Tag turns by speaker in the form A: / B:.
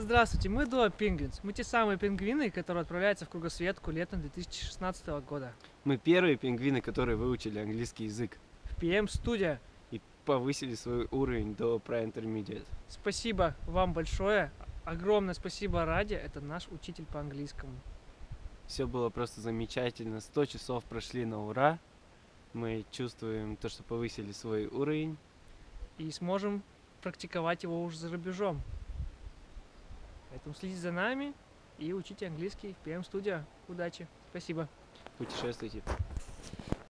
A: Здравствуйте, мы Дуа Penguins. Мы те самые пингвины, которые отправляются в кругосветку летом 2016 года.
B: Мы первые пингвины, которые выучили английский язык
A: В PM Studio.
B: и повысили свой уровень до Pre-Intermediate.
A: Спасибо вам большое. Огромное спасибо Раде, это наш учитель по английскому.
B: Все было просто замечательно. 100 часов прошли на ура. Мы чувствуем то, что повысили свой уровень.
A: И сможем практиковать его уже за рубежом. Поэтому следите за нами и учите английский в PM Studio. Удачи. Спасибо.
B: Путешествуйте.